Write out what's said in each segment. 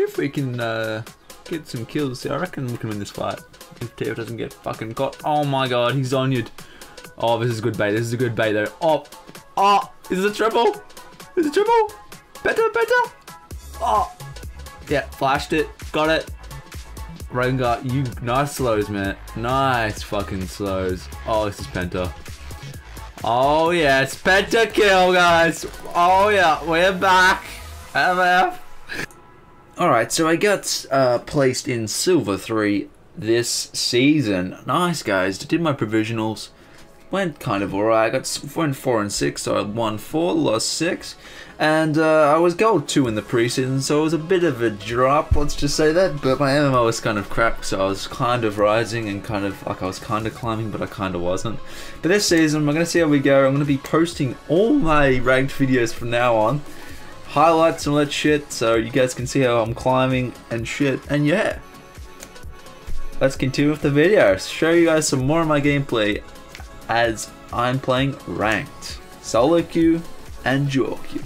see if we can uh, get some kills. I reckon we can win this fight. If Teo doesn't get fucking got. Oh my god, he's on you. Oh, this is a good bait. This is a good bait though. Oh, oh, is it a triple? Is it a triple? Better, better. Oh, yeah, flashed it. Got it. Rengar, you nice slows, man. Nice fucking slows. Oh, this is Penta. Oh yeah, it's Penta kill, guys. Oh yeah, we're back. MF. Alright, so I got uh, placed in Silver 3 this season. Nice, guys. Did my provisionals. Went kind of alright. I got went 4 and 6, so I won 4, lost 6. And uh, I was gold 2 in the preseason, so it was a bit of a drop, let's just say that. But my MMR was kind of crap, so I was kind of rising and kind of, like I was kind of climbing, but I kind of wasn't. But this season, we're going to see how we go. I'm going to be posting all my ranked videos from now on. Highlights and all that shit, so you guys can see how I'm climbing and shit. And yeah, let's continue with the video. Show you guys some more of my gameplay as I'm playing ranked. Solo queue and duo queue.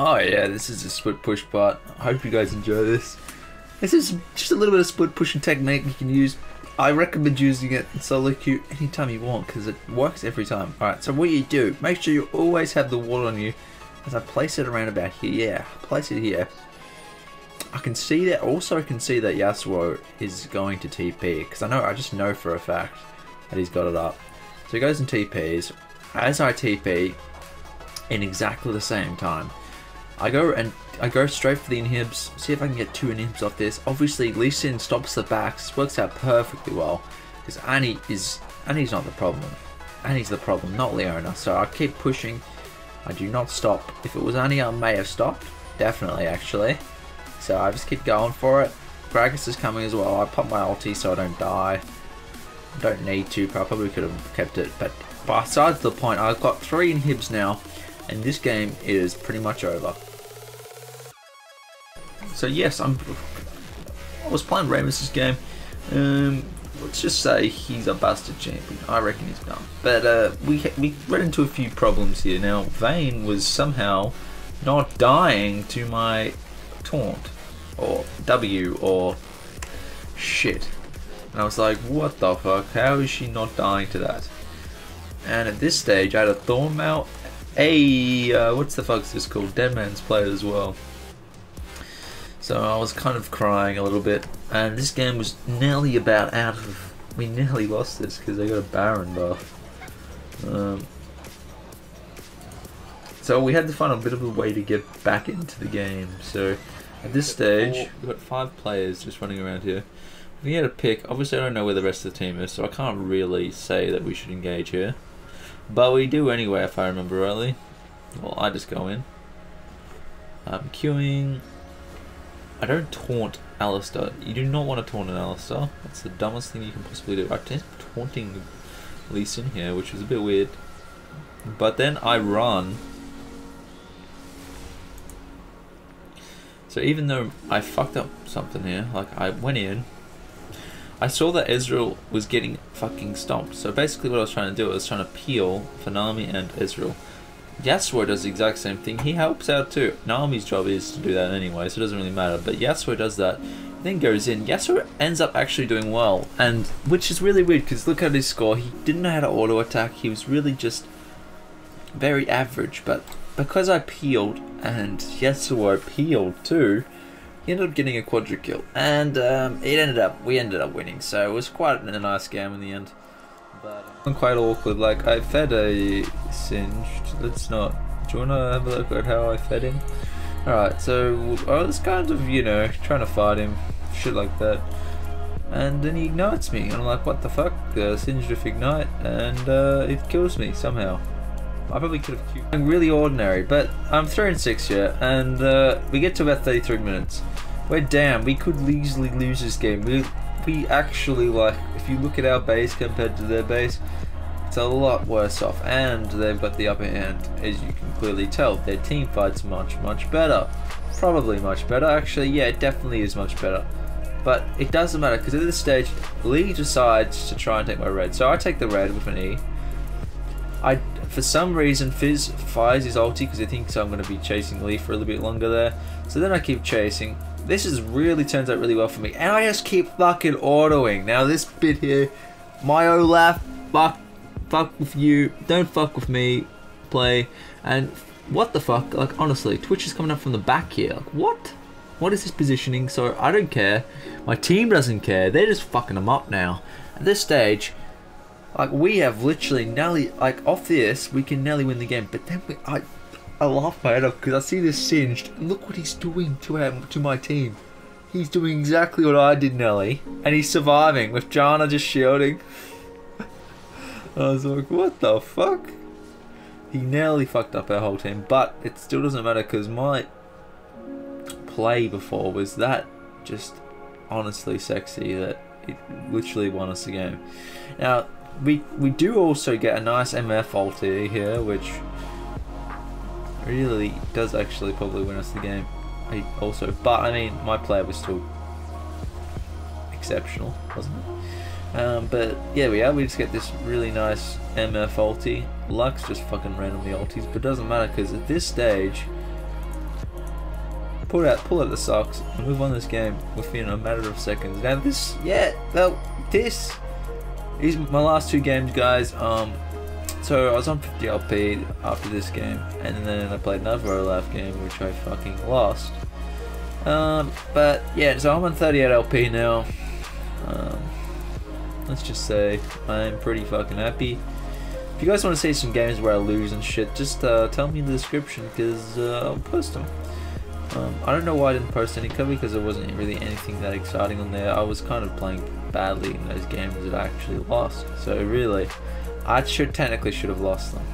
Oh yeah, this is a split push part. I hope you guys enjoy this. This is just a little bit of split pushing technique you can use. I recommend using it in solo queue anytime you want because it works every time. Alright, so what you do, make sure you always have the wall on you as I place it around about here. Yeah, place it here. I can see that, also I can see that Yasuo is going to TP because I know, I just know for a fact that he's got it up. So he goes and TPs. As I TP, in exactly the same time, I go and I go straight for the inhibs, see if I can get two inhibs off this. Obviously, Lee Sin stops the backs, works out perfectly well, because Annie is Annie's not the problem. Annie's the problem, not Leona. So I keep pushing. I do not stop. If it was Annie, I may have stopped. Definitely, actually. So I just keep going for it. Gragas is coming as well. I pop my ulti so I don't die. Don't need to, I probably could have kept it. But besides the point, I've got three inhibs now, and this game is pretty much over. So yes, I'm. I was playing Rammus's game. Um, let's just say he's a bastard champion. I reckon he's gone. But uh, we we ran into a few problems here. Now Vayne was somehow not dying to my taunt or W or shit. And I was like, what the fuck? How is she not dying to that? And at this stage, I had a Thornmail, a uh, what's the fuck's this called? Dead Man's Plate as well. So I was kind of crying a little bit, and this game was nearly about out of. We nearly lost this because they got a Baron buff. Um, so we had to find a bit of a way to get back into the game. So at this stage, we've got five players just running around here. We had a pick. Obviously, I don't know where the rest of the team is, so I can't really say that we should engage here. But we do anyway, if I remember rightly. Well, I just go in. I'm queuing. I don't taunt Alistar. You do not want to taunt an Alistar. That's the dumbest thing you can possibly do. I think taunting Lee here, which is a bit weird. But then I run. So even though I fucked up something here, like I went in, I saw that Ezreal was getting fucking stomped. So basically, what I was trying to do I was trying to peel for Nami and Ezreal. Yasuo does the exact same thing. He helps out too. Nami's job is to do that anyway, so it doesn't really matter. But Yasuo does that, then goes in. Yasuo ends up actually doing well, and which is really weird because look at his score. He didn't know how to auto attack. He was really just very average. But because I peeled and Yasuo peeled too, he ended up getting a quadra kill, and um, it ended up we ended up winning. So it was quite a nice game in the end. But I'm quite awkward. Like I fed a Singed. Let's not. Do you wanna have a look at how I fed him? Alright, so I was kind of you know trying to fight him, shit like that. And then he ignites me, and I'm like, what the fuck? Uh, Singed with ignite, and uh, it kills me somehow. I probably could have I'm really ordinary, but I'm 3 and 6 here, and uh, we get to about 33 minutes. We're damn, we could easily lose this game. We, we actually, like, if you look at our base compared to their base, it's a lot worse off, and they've got the upper hand, as you can clearly tell. Their team fights much, much better. Probably much better. Actually, yeah, it definitely is much better. But it doesn't matter, because at this stage, Lee decides to try and take my red. So I take the red with an E. I, for some reason, Fizz fires his ulti because he thinks I'm going to be chasing Lee for a little bit longer there. So then I keep chasing. This is really turns out really well for me. And I just keep fucking autoing. Now this bit here, my Olaf, fuck, fuck with you. Don't fuck with me. Play. And what the fuck? Like, honestly, Twitch is coming up from the back here. Like, what? What is this positioning? So I don't care. My team doesn't care. They're just fucking them up now. At this stage, like we have literally nearly like off this, we can nearly win the game. But then we, I, I laugh my head off because I see this Singed. Look what he's doing to our, to my team. He's doing exactly what I did, Nelly, and he's surviving with Janna just shielding. I was like, what the fuck? He nearly fucked up our whole team, but it still doesn't matter because my play before was that just honestly sexy that it literally won us the game. Now, we we do also get a nice MF ulti here, which really does actually probably win us the game. I also, but I mean, my play was still exceptional, wasn't it? Um, but yeah, we are. We just get this really nice MF ulti. Lux just fucking randomly ultis, but it doesn't matter because at this stage, pull out, pull out the socks, and we've won this game within a matter of seconds. Now this, yeah, well, this these my last two games, guys. Um, so I was on 50 LP after this game, and then I played another Olaf game, which I fucking lost. Um, but yeah, so I'm on 38 LP now. Um, let's just say I'm pretty fucking happy. If you guys want to see some games where I lose and shit, just uh, tell me in the description because uh, I'll post them. Um, I don't know why I didn't post any cover because there wasn't really anything that exciting on there. I was kind of playing badly in those games that I actually lost. So really, I should technically should have lost them.